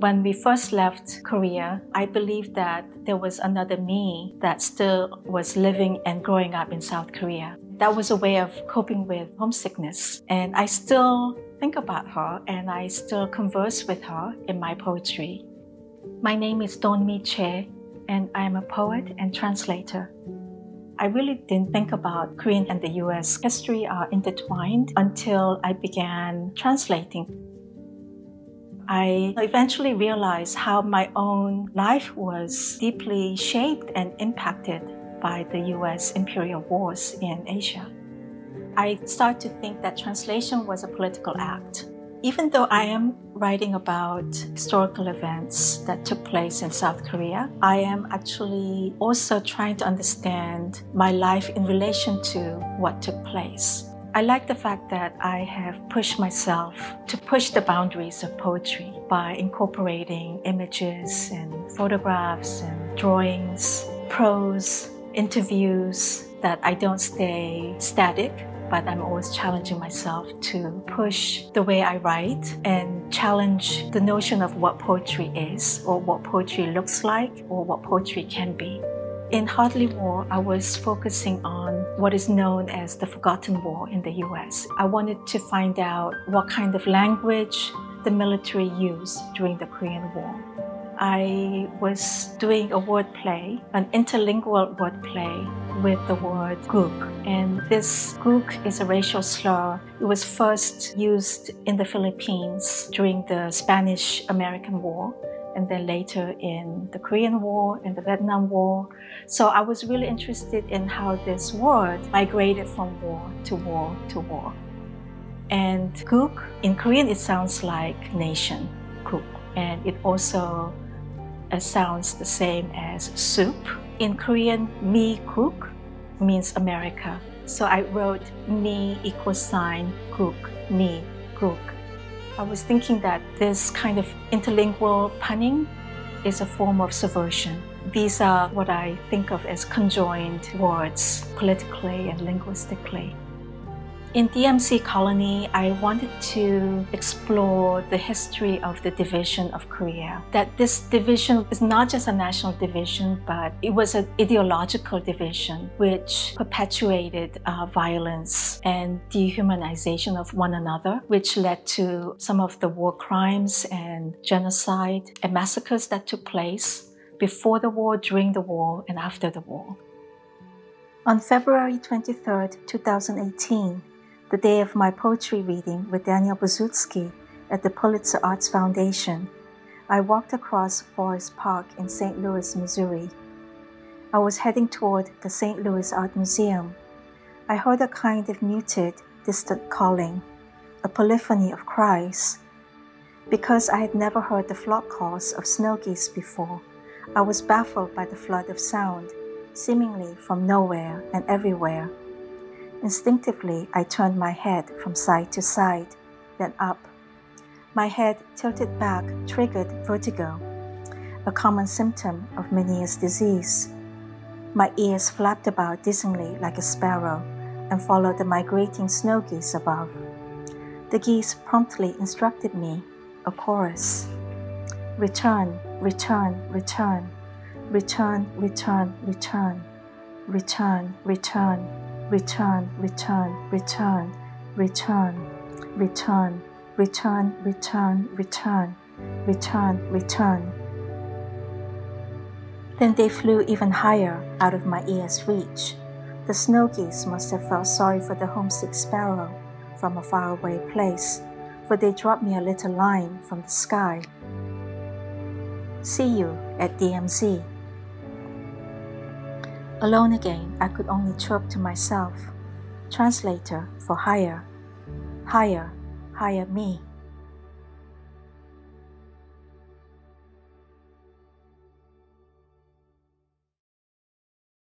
When we first left Korea, I believed that there was another me that still was living and growing up in South Korea. That was a way of coping with homesickness. And I still think about her and I still converse with her in my poetry. My name is Don Mee Choi, and I am a poet and translator. I really didn't think about Korean and the US history are intertwined until I began translating. I eventually realized how my own life was deeply shaped and impacted by the US imperial wars in Asia. I started to think that translation was a political act. Even though I am writing about historical events that took place in South Korea, I am actually also trying to understand my life in relation to what took place. I like the fact that I have pushed myself to push the boundaries of poetry by incorporating images and photographs and drawings, prose, interviews, that I don't stay static, but I'm always challenging myself to push the way I write and challenge the notion of what poetry is or what poetry looks like or what poetry can be. In Hardly War, I was focusing on what is known as the Forgotten War in the US. I wanted to find out what kind of language the military used during the Korean War. I was doing a wordplay, an interlingual wordplay with the word gook. And this gook is a racial slur. It was first used in the Philippines during the Spanish American War and then later in the Korean War and the Vietnam War. So I was really interested in how this word migrated from war to war to war. And Guk, in Korean, it sounds like nation, Guk. And it also uh, sounds the same as soup. In Korean, mi Guk means America. So I wrote mi equals sign Guk, mi, Guk. I was thinking that this kind of interlingual punning is a form of subversion. These are what I think of as conjoined words politically and linguistically. In DMZ Colony, I wanted to explore the history of the division of Korea. That this division is not just a national division, but it was an ideological division which perpetuated uh, violence and dehumanization of one another, which led to some of the war crimes and genocide and massacres that took place before the war, during the war, and after the war. On February 23, 2018, the day of my poetry reading with Daniel Borzutzky at the Pulitzer Arts Foundation, I walked across Forest Park in St. Louis, Missouri. I was heading toward the St. Louis Art Museum. I heard a kind of muted, distant calling, a polyphony of cries. Because I had never heard the flock calls of snow geese before, I was baffled by the flood of sound, seemingly from nowhere and everywhere. Instinctively, I turned my head from side to side, then up. My head tilted back triggered vertigo, a common symptom of Meniere's disease. My ears flapped about dizzyingly like a sparrow and followed the migrating snow geese above. The geese promptly instructed me a chorus Return, return, return, return, return, return, return, return return, return, return, return, return, return, return, return, return, return. Return. Then they flew even higher out of my ear's reach. The snow geese must have felt sorry for the homesick sparrow from a faraway place, for they dropped me a little line from the sky. See you at DMZ. Alone again, I could only chirp to myself. Translator for hire. Hire, hire me.